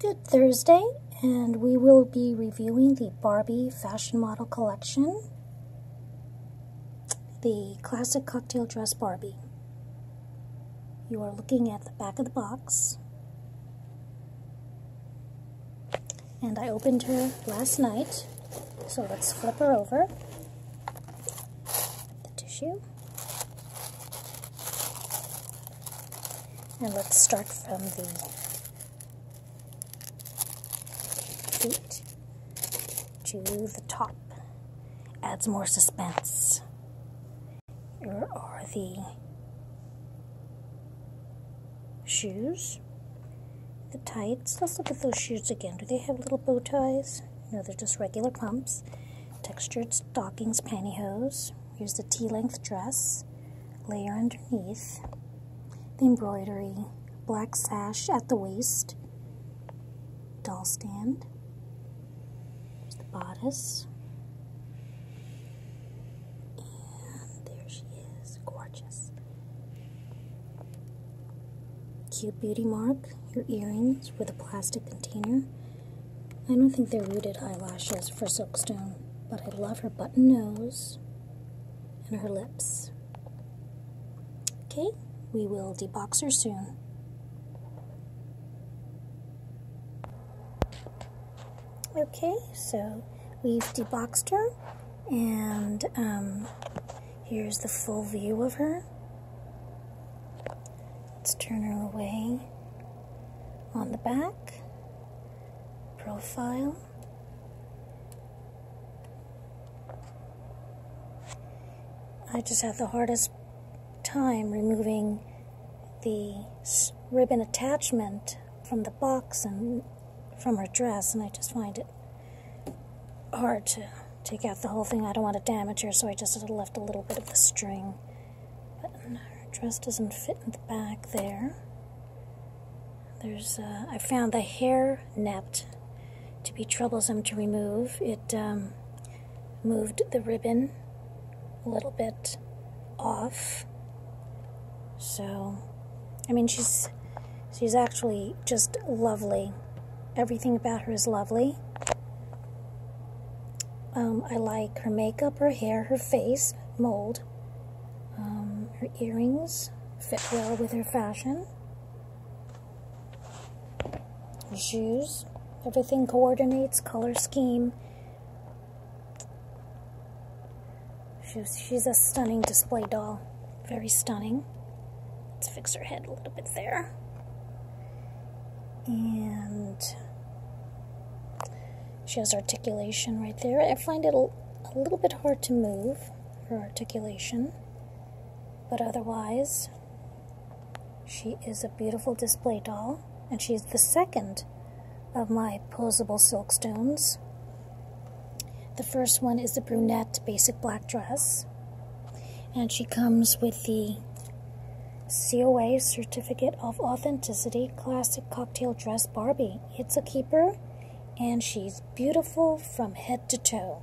Good Thursday, and we will be reviewing the Barbie Fashion Model Collection, the Classic Cocktail Dress Barbie. You are looking at the back of the box, and I opened her last night, so let's flip her over. The tissue. And let's start from the feet to the top. Adds more suspense. Here are the shoes, the tights. Let's look at those shoes again. Do they have little bow ties? No, they're just regular pumps. Textured stockings, pantyhose. Here's the tea-length dress. Layer underneath. The embroidery. Black sash at the waist. Doll stand bodice. And there she is, gorgeous. Cute beauty mark, your earrings with a plastic container. I don't think they're rooted eyelashes for Silkstone, but I love her button nose and her lips. Okay, we will debox her soon. Okay, so we've deboxed her, and um, here's the full view of her. Let's turn her away on the back, profile. I just have the hardest time removing the ribbon attachment from the box and from her dress, and I just find it hard to take out the whole thing. I don't want to damage her, so I just left a little bit of the string. But her dress doesn't fit in the back there. There's, uh, I found the hair net to be troublesome to remove. It um, moved the ribbon a little bit off. So, I mean, she's she's actually just lovely. Everything about her is lovely. Um, I like her makeup, her hair, her face, mold. Um, her earrings fit well with her fashion. Her shoes, everything coordinates, color scheme. She's, she's a stunning display doll. Very stunning. Let's fix her head a little bit there and she has articulation right there. I find it a, little bit hard to move, her articulation, but otherwise, she is a beautiful display doll, and she's the second of my posable silkstones. The first one is the brunette basic black dress, and she comes with the COA Certificate of Authenticity Classic Cocktail Dress Barbie. It's a keeper and she's beautiful from head to toe.